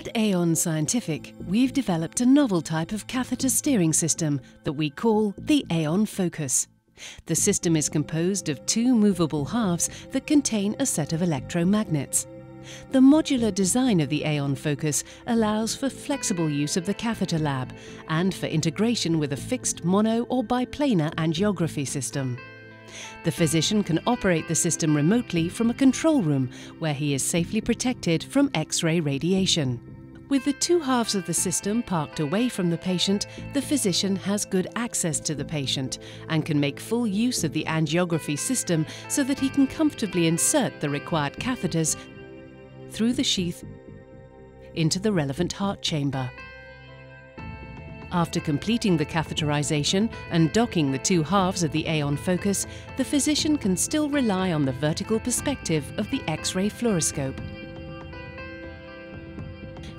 At Aeon Scientific, we've developed a novel type of catheter steering system that we call the Aeon Phocus. The system is composed of two movable halves that contain a set of electromagnets. The modular design of the Aeon Phocus allows for flexible use of the catheter lab and for integration with a fixed mono or biplanar angiography system. The physician can operate the system remotely from a control room where he is safely protected from X-ray radiation. With the two halves of the system parked away from the patient, the physician has good access to the patient and can make full use of the angiography system so that he can comfortably insert the required catheters through the sheath into the relevant heart chamber. After completing the catheterization and docking the two halves of the Aeon Phocus, the physician can still rely on the vertical perspective of the X-ray fluoroscope.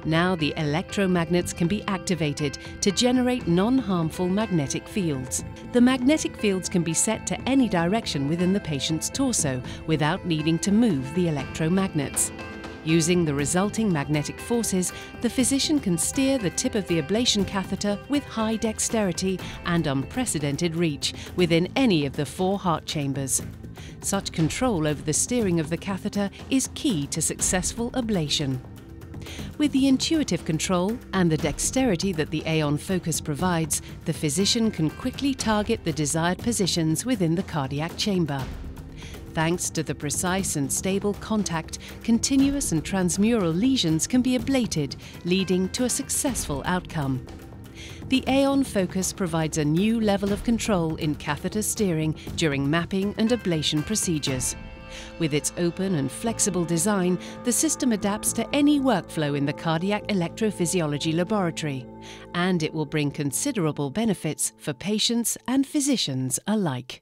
Now the electromagnets can be activated to generate non-harmful magnetic fields. The magnetic fields can be set to any direction within the patient's torso without needing to move the electromagnets. Using the resulting magnetic forces, the physician can steer the tip of the ablation catheter with high dexterity and unprecedented reach within any of the four heart chambers. Such control over the steering of the catheter is key to successful ablation. With the intuitive control and the dexterity that the Aeon Phocus provides, the physician can quickly target the desired positions within the cardiac chamber. Thanks to the precise and stable contact, continuous and transmural lesions can be ablated, leading to a successful outcome. The Aeon Phocus provides a new level of control in catheter steering during mapping and ablation procedures. With its open and flexible design, the system adapts to any workflow in the cardiac electrophysiology laboratory, and it will bring considerable benefits for patients and physicians alike.